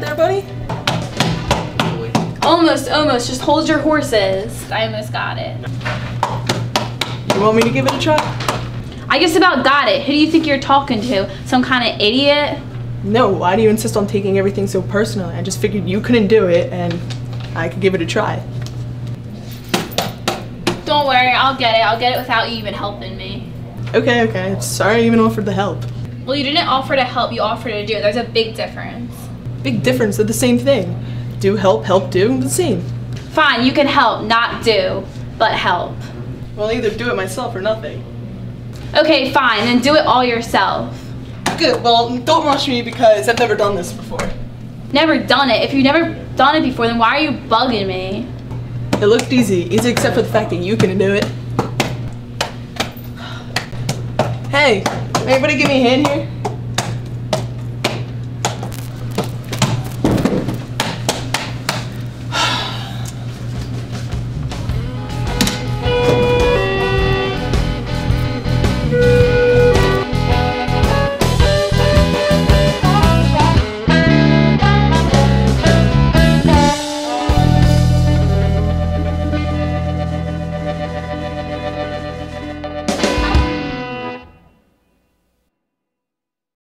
there, buddy? Almost, almost. Just hold your horses. I almost got it. You want me to give it a try? I just about got it. Who do you think you're talking to? Some kind of idiot? No, why do you insist on taking everything so personally? I just figured you couldn't do it and I could give it a try. Don't worry, I'll get it. I'll get it without you even helping me. Okay, okay. Sorry I even offered the help. Well, you didn't offer to help, you offered to do it. There's a big difference. Big difference, they're the same thing. Do help, help do, the same. Fine, you can help, not do, but help. Well, either do it myself or nothing. Okay, fine, then do it all yourself. Good, well, don't rush me because I've never done this before. Never done it. If you've never done it before, then why are you bugging me? It looked easy, easy except for the fact that you couldn't do it. Hey, anybody give me a hand here?